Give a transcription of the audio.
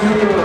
감사합니다.